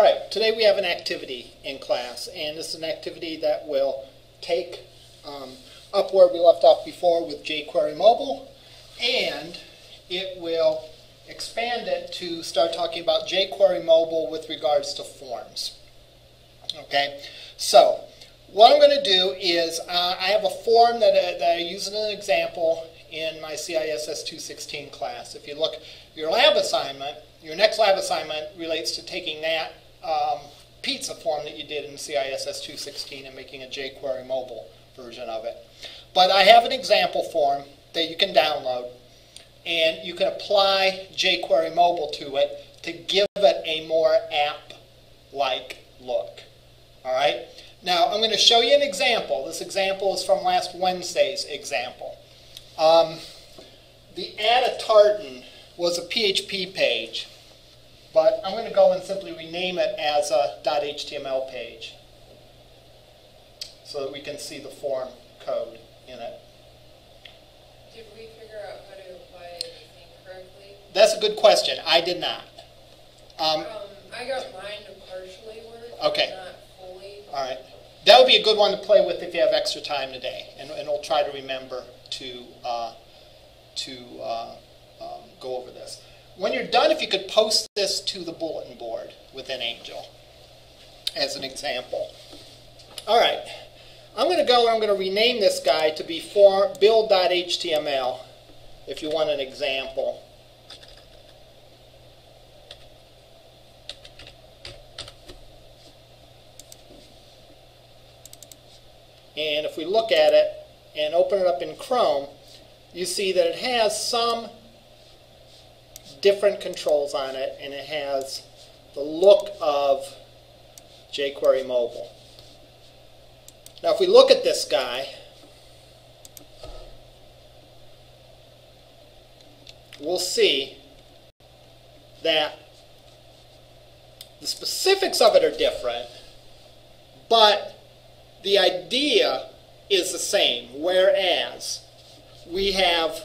All right, today we have an activity in class, and this is an activity that will take um, up where we left off before with jQuery Mobile, and it will expand it to start talking about jQuery Mobile with regards to forms. Okay, so what I'm going to do is uh, I have a form that, uh, that I use as an example in my CISS 216 class. If you look, your lab assignment, your next lab assignment relates to taking that um, pizza form that you did in CISS 216 and making a jQuery mobile version of it. But I have an example form that you can download, and you can apply jQuery mobile to it to give it a more app-like look. All right? Now, I'm going to show you an example. This example is from last Wednesday's example. Um, the add a tartan was a PHP page but I'm going to go and simply rename it as a .html page so that we can see the form code in it. Did we figure out how to apply anything correctly? That's a good question. I did not. Um, um, I got mine to partially work, okay. not fully. All right. That would be a good one to play with if you have extra time today, and, and we'll try to remember to uh, to uh, um, go over this. When you're done, if you could post this to the bulletin board within Angel as an example. All right. I'm going to go and I'm going to rename this guy to be form build.html if you want an example. And if we look at it and open it up in Chrome, you see that it has some different controls on it, and it has the look of jQuery Mobile. Now, if we look at this guy, we'll see that the specifics of it are different, but the idea is the same, whereas we have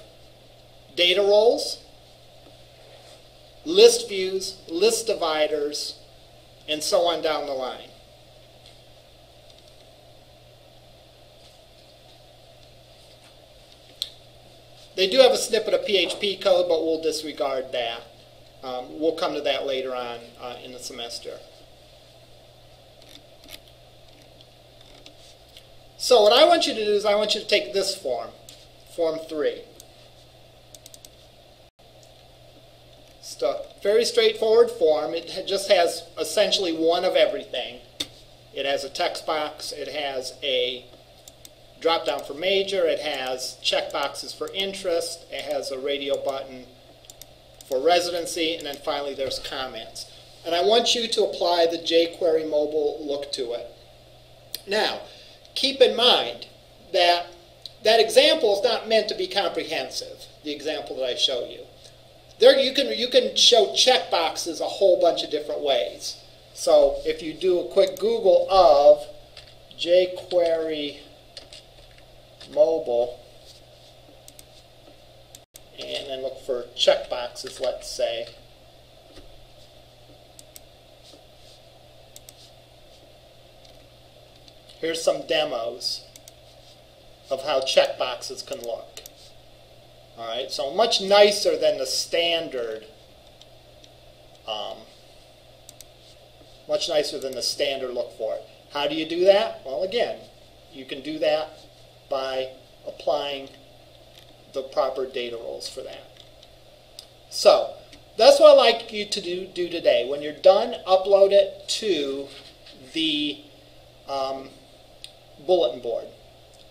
data roles, list views, list dividers, and so on down the line. They do have a snippet of PHP code, but we'll disregard that. Um, we'll come to that later on uh, in the semester. So what I want you to do is I want you to take this form, Form 3. It's a very straightforward form. It just has essentially one of everything. It has a text box. It has a drop down for major. It has checkboxes for interest. It has a radio button for residency. And then finally there's comments. And I want you to apply the jQuery mobile look to it. Now, keep in mind that that example is not meant to be comprehensive, the example that I show you. There you can you can show check boxes a whole bunch of different ways. So if you do a quick Google of jQuery mobile and then look for check boxes, let's say. Here's some demos of how check boxes can look. All right, so much nicer than the standard, um, much nicer than the standard look for it. How do you do that? Well, again, you can do that by applying the proper data roles for that. So, that's what I'd like you to do, do today. When you're done, upload it to the um, bulletin board.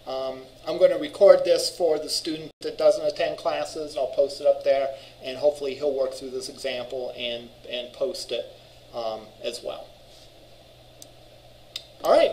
Um, I'm going to record this for the student that doesn't attend classes. I'll post it up there, and hopefully he'll work through this example and, and post it um, as well. All right.